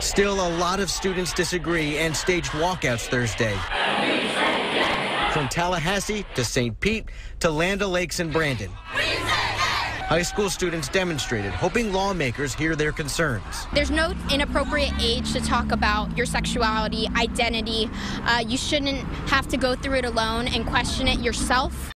Still, a lot of students disagree and staged walkouts Thursday. From Tallahassee to St. Pete to Land O'Lakes and Brandon. High school students demonstrated, hoping lawmakers hear their concerns. There's no inappropriate age to talk about your sexuality, identity. Uh, you shouldn't have to go through it alone and question it yourself.